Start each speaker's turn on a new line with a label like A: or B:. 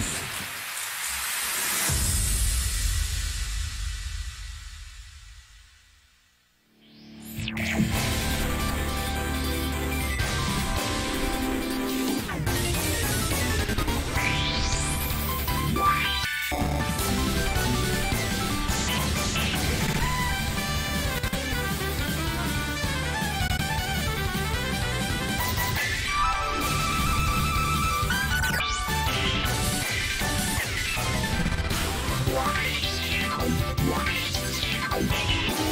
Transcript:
A: Peace. 好。